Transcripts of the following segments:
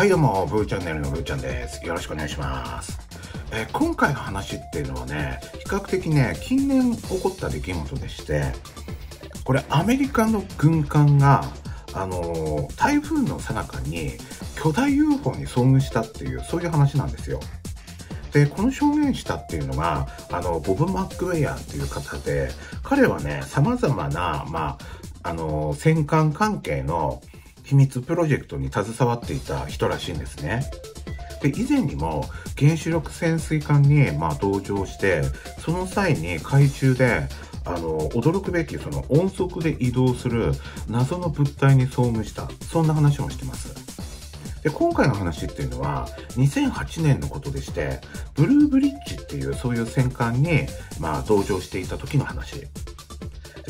はいどうも、ブーチャンネルのブーちゃんです。よろしくお願いします。えー、今回の話っていうのはね、比較的ね、近年起こった出来事でして、これアメリカの軍艦が、あのー、台風の最中に巨大 UFO に遭遇したっていう、そういう話なんですよ。で、この証言したっていうのが、あの、ボブ・マックウェアっていう方で、彼はね、様々な、まあ、あの、戦艦関係の秘密プロジェクトに携わっていた人らしいんですね。で、以前にも原子力潜水艦に、まあ、同乗して、その際に海中で、あの、驚くべきその音速で移動する謎の物体に遭遇した。そんな話もしてます。で、今回の話っていうのは、2008年のことでして、ブルーブリッジっていうそういう戦艦に、まあ、同乗していた時の話。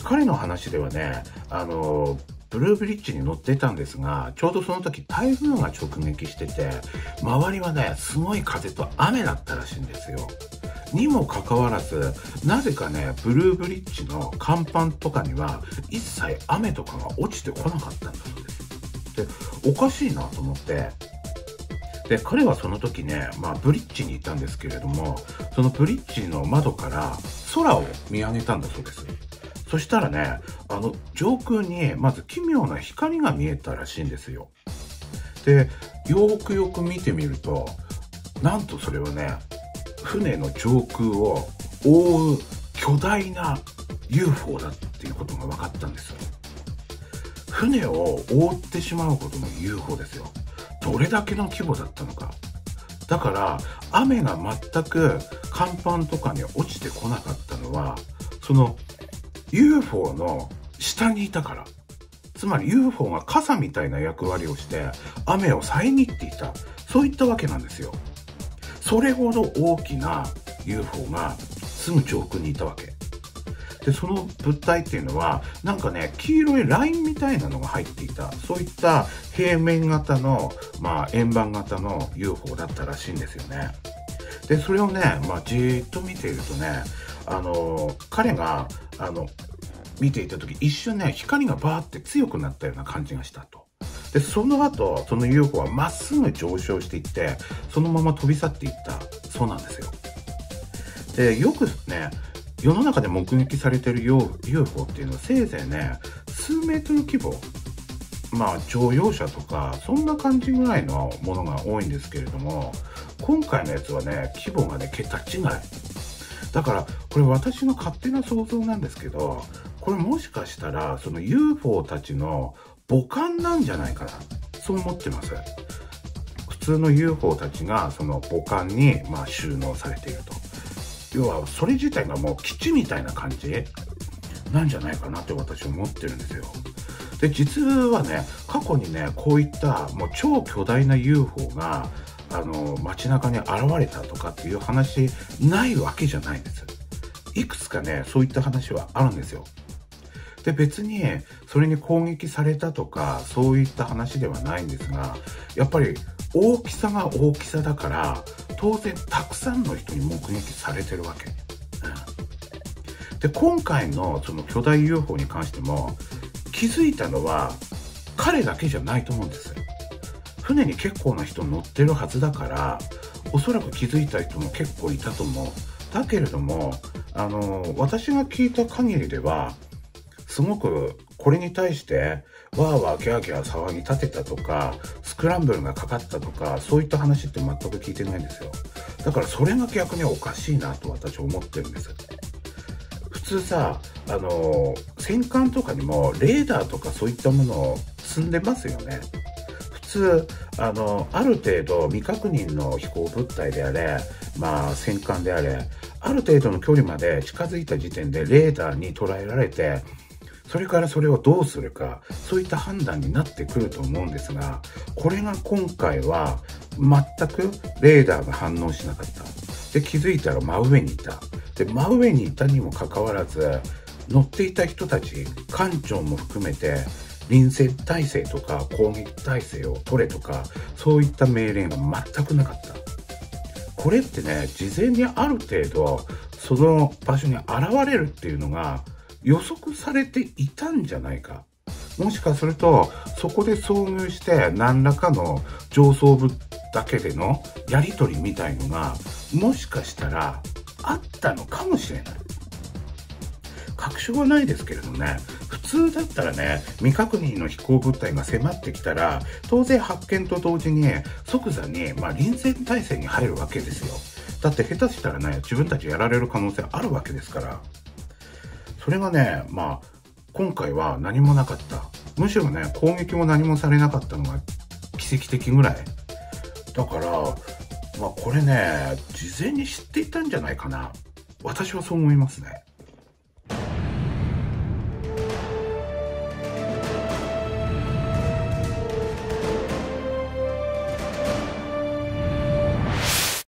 彼の話ではね、あの、ブルーブリッジに乗ってたんですが、ちょうどその時台風が直撃してて、周りはね、すごい風と雨だったらしいんですよ。にもかかわらず、なぜかね、ブルーブリッジの甲板とかには一切雨とかが落ちてこなかったんだそうです。で、おかしいなと思って、で、彼はその時ね、まあ、ブリッジにいたんですけれども、そのブリッジの窓から空を見上げたんだそうです。そしたらね、あの、上空にまず奇妙な光が見えたらしいんですよ。で、よくよく見てみると、なんとそれはね、船の上空を覆う巨大な UFO だっていうことが分かったんですよ。船を覆ってしまうほどの UFO ですよ。どれだけの規模だったのか。だから、雨が全く甲板とかに落ちてこなかったのは、その UFO の下にいたから。つまり UFO が傘みたいな役割をして雨を遮っていた。そういったわけなんですよ。それほど大きな UFO がすぐ上空にいたわけ。で、その物体っていうのは、なんかね、黄色いラインみたいなのが入っていた。そういった平面型の、まあ、円盤型の UFO だったらしいんですよね。で、それをね、まあ、じーっと見ているとね、あの、彼が、あの、見ていた時、一瞬ね、光がバーって強くなったような感じがしたと。で、その後、その UFO はまっすぐ上昇していって、そのまま飛び去っていった、そうなんですよ。で、よくね、世の中で目撃されてる UFO っていうのはせいぜいね、数メートル規模。まあ、乗用車とか、そんな感じぐらいのものが多いんですけれども、今回のやつはね、規模がね、桁違い。だから、これ私の勝手な想像なんですけど、これもしかしたら、その UFO たちの母艦なんじゃないかな。そう思ってます。普通の UFO たちがその母艦に、まあ、収納されていると。要は、それ自体がもう基地みたいな感じなんじゃないかなって私思ってるんですよ。で、実はね、過去にね、こういったもう超巨大な UFO があの、街中に現れたとかっていう話ないわけじゃないんです。いくつかね、そういった話はあるんですよ。で、別に、それに攻撃されたとか、そういった話ではないんですが、やっぱり、大きさが大きさだから、当然たくさんの人に目撃されてるわけ。で、今回のその巨大 UFO に関しても、気づいたのは、彼だけじゃないと思うんです。船に結構な人乗ってるはずだからおそらく気づいた人も結構いたと思うだけれどもあの私が聞いた限りではすごくこれに対してわーわーキャーキャー騒ぎ立てたとかスクランブルがかかったとかそういった話って全く聞いてないんですよ。だからそれが逆におかしいなと私は思ってるんです。普通さあの戦艦とかにもレーダーとかそういったものを積んでますよね。普通あのある程度未確認の飛行物体であれ、まあ、戦艦であれある程度の距離まで近づいた時点でレーダーに捉えられてそれからそれをどうするかそういった判断になってくると思うんですがこれが今回は全くレーダーが反応しなかったで気づいたら真上にいたで真上にいたにもかかわらず乗っていた人たち艦長も含めて臨戦態勢とか攻撃態勢を取れとか、そういった命令が全くなかった。これってね、事前にある程度、その場所に現れるっていうのが予測されていたんじゃないか。もしかすると、そこで遭遇して何らかの上層部だけでのやりとりみたいのが、もしかしたらあったのかもしれない。確証はないですけれどね、普通だったらね、未確認の飛行物体が迫ってきたら、当然発見と同時に即座に、まあ、臨戦態勢に入るわけですよ。だって下手したらね、自分たちやられる可能性あるわけですから。それがね、まあ、今回は何もなかった。むしろね、攻撃も何もされなかったのが奇跡的ぐらい。だから、まあこれね、事前に知っていたんじゃないかな。私はそう思いますね。